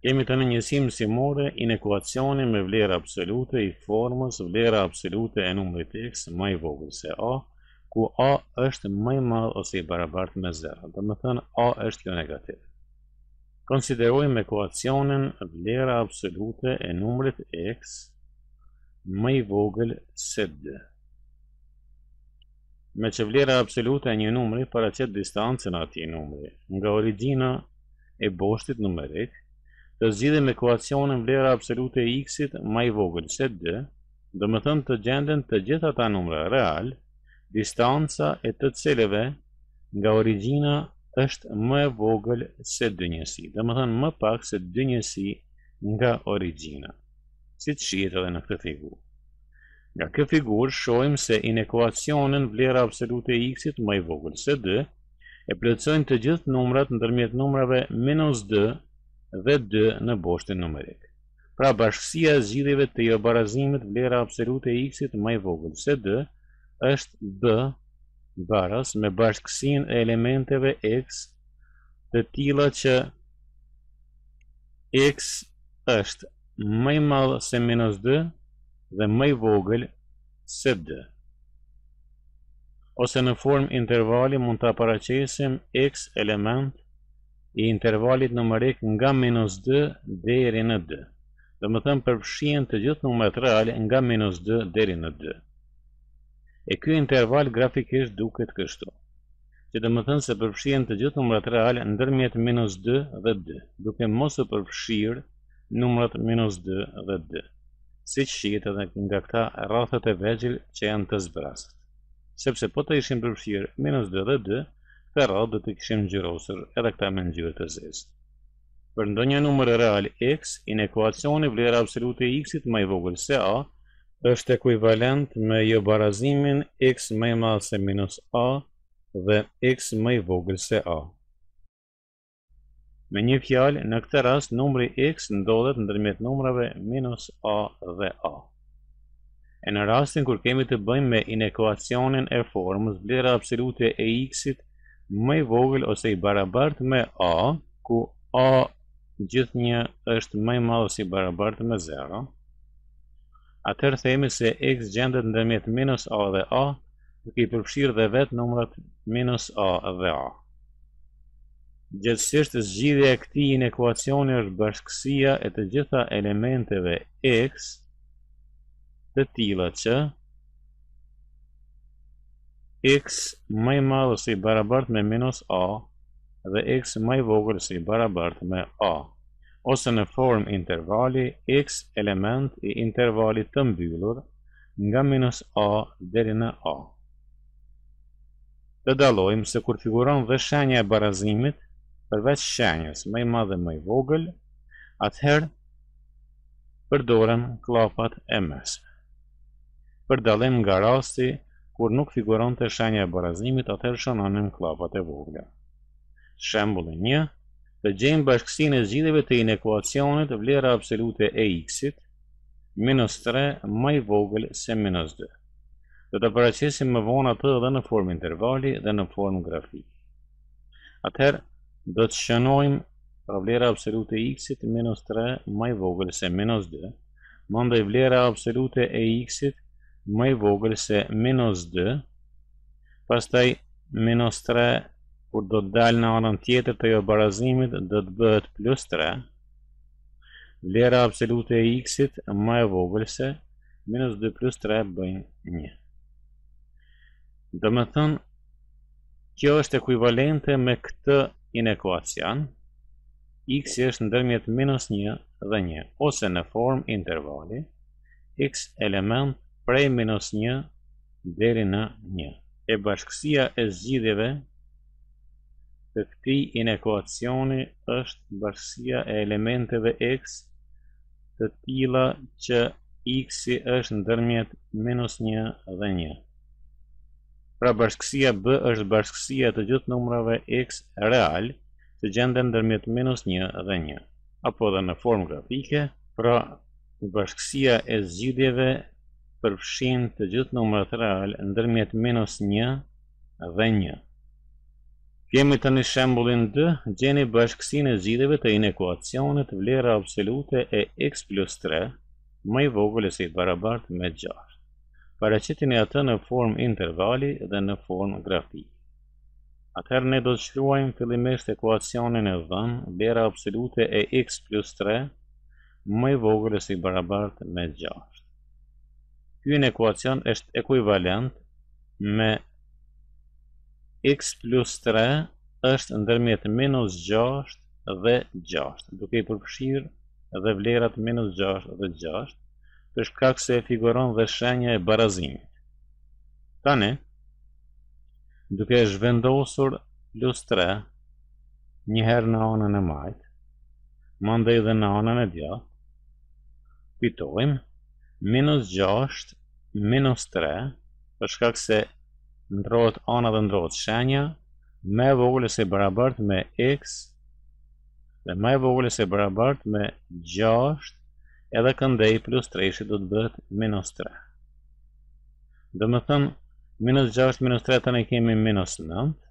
Kemi tani njësinë mësimore inekuacioni me vlerë absolute i formës vlera absolute e numrit x më i vogël se a, ku a është më i madh ose i barabartë me 0, domethënë a është jo negativ. Konsiderojmë ekuacionin vlera absolute e numrit x më i vogël se 2. Meqë vlera absolute e një numri paraqet distancën e atij numri, nga origjina e boshtit numerik, të zgjidhim inekuacionin vlera absolute e x-it më i vogël se 2, domethënë të gjenden të gjithë ata numra realë, distanca e të cilëve nga origjina është më e vogël se dy njësi, domethënë më pak se dy njësi nga origjina, siç shihet edhe në këtë figurë. Nga kjo figurë shohim se inekuacionin vlera absolute e x-it më i vogël se 2 e plotësojnë të gjithë numrat ndërmjet numrave minus dy dhe dy në boshtin numerik. Pra bashkësia e zgjidhjeve të jobarazimit vlera absolute e x-it më i vogël se dy është b baras me bashkësinë e elementeve x të tilla që x është më i madh se minus dy dhe më i vogël se dy. Ose në formë intervali mund ta paraqesim X element i intervalit numerik nga minus dy deri në dy. Domethënë përfshihen të gjithë numrat realë nga minus dy deri në dy. E ky interval grafikisht duket kështu. që domethënë se përfshihen të gjithë numrat realë ndërmjet minus dy dhe dy, duke mos u përfshirë numrat minus dy dhe dy, siç shihet edhe nga këta rrathët e vegjël që janë të zbrazët. Sepse po t'i kishim përfshirë minus dy dhe dy, këta rrathë do t'i kishim ngjyrosur edhe këta me ngjyrë të zezë. Për ndonjë numër real x, inekuacioni vlera absolute e x-it më i vogël se a është ekuivalent me jobarazimin x më i madh se minus a dhe x më i vogël se a. Me një fjalë, në këtë rast numri x ndodhet ndërmjet numrave minus a dhe a. E në rastin kur kemi të bëjmë me inekuacionin e formës vlera absolute e x-it më i vogël ose i barabartë me a, ku a gjithnjë është më i madh ose i barabartë me 0, atëherë themi se x gjendet ndërmjet minus a dhe a, duke i përfshirë dhe vetë numrat minus a dhe a. Gjithësisht zgjidhja e këtij inekuacioni është bashkësia e të gjitha elementeve x të tilla që x më i madh ose i barabartë me minus a dhe x më i vogël ose i barabartë me a, ose në formë intervali x element i intervalit të mbyllur nga minus a deri në a. Të dallojmë se kur figuron dhe shenja e barazimit, përveç shenjës më i madh dhe më i vogël, atëherë Përdoren kllapat e mesme. Për dallim nga rasti kur nuk figuronte shenja e barazimit atëherë shënonim kllapat e vogla. Shembulli një, Të gjejmë bashkësinë e zgjidhjeve të inekuacionit vlera absolute e x-it, minus tre, më i vogël se minus dy. Dhe ta paraqesim më vonë atë dhe në formë intervali dhe në formë grafike. Atëherë, do të shënojmë pra vlera absolute e x-it minus 3 më e vogël se minus 2, mandej vlera absolute e x-it më e vogël se minus 2, pastaj minus 3 kur do të dalë në anën tjetër të jobarazimit do të bëhet plus 3, vlera absolute e x-it më e vogël se minus 2 plus 3 bëjnë 1. Domethënë, Kjo është ekuivalente me këtë inekuacion, x-i është ndërmjet minus një dhe një, ose në formë intervali, x element prej minus një deri në një. E bashkësia e zgjidhjeve të këtij inekuacioni është bashkësia e elementeve x të tilla që x-i është ndërmjet minus një dhe një. Pra bashkësia B është bashkësia e të gjithë numrave x realë që gjenden ndërmjet minus një dhe një. Apo dhe në formë grafike, pra bashkësia e zgjidhjeve përfshin të gjithë numrat realë ndërmjet minus një dhe një. Kemi tani shembullin dy, gjeni bashkësinë e zgjidhjeve të inekuacionit vlera absolute e x plus tre më i vogël ose i barabartë me gjashtë. Paraqitini atë në formë intervali dhe në formë grafike. Atëherë ne do të shkruajmë fillimisht ekuacionin e dhënë, vlera absolute e x plus tre më i vogël ose i barabartë me gjashtë. Ky inekuacion është ekuivalent me x plus 3 është ndërmjet minus 6 dhe 6, duke i përfshirë dhe vlerat minus 6 dhe 6, për shkak se e figuron dhe shenja e barazimit. Tani, duke e zhvendosur plus 3, njëherë në anën e majtë, mandej dhe në anën e djathtë, Fitojmë, minus gjashtë, minus tre, për shkak se ndrohet ana dhe ndrohet shenja, më e vogël ose e barabartë me x, dhe më e vogël ose e barabartë me gjashtë, e dhe këndej plus treshi do të bëhet minus tre. Domethënë, minus gjashtë, minus tre, tani kemi minus nëntë,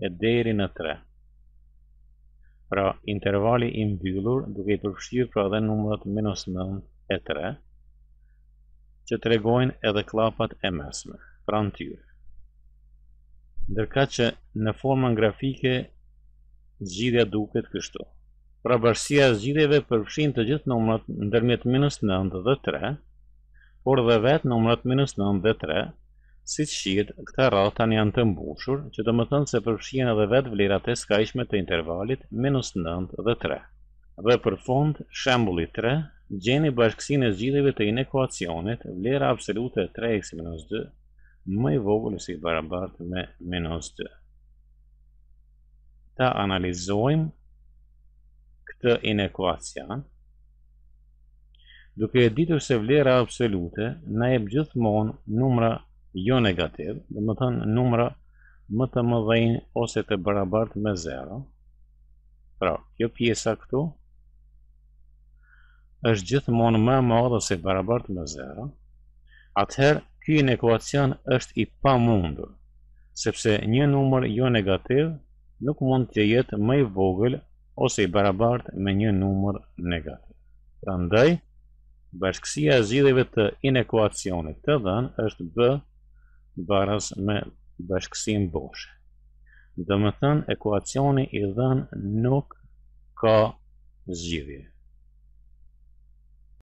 e deri në 3. Pra, intervali i mbyllur duke i përfshirë pra dhe numrat minus 9 e 3, që tregojnë edhe klapat e mesme, pranë tyre. Ndërkaq në formën grafike, zgjidhja duket kështu. Pra bashkësia e zgjidhjeve përfshin të gjithë numrat ndërmjet minus 9 dhe 3, por dhe vetë numrat minus 9 dhe 3, Siç shihet, këta rrathë tani janë të mbushur, që domethënë se përfshihen edhe vetë vlerat e skajshme të intervalit minus nëntë dhe tre. Dhe për fund, shembulli tre, gjeni bashkësinë e zgjidhjeve të inekuacionit, vlera absolute e tre x minus dy, më i vogël ose i barabartë me minus dy. Ta analizojmë këtë inekuacion. Duke e ditur se vlera absolute na jep gjithmonë numra jonegativë, domethënë numra më të mëdhenj ose të barabartë me zero, pra kjo pjesa këtu është gjithmonë më e madhe ose e barabartë me zero, atëherë ky inekuacion është i pamundur, sepse një numër jonegativ nuk mund të jetë më i vogël ose i barabartë me një numër negativ. Prandaj, bashkësia e zgjidhjeve të inekuacionit të dhënë është B baraz me bashkësinë boshe. Domethënë, ekuacioni i dhënë nuk ka zgjidhje.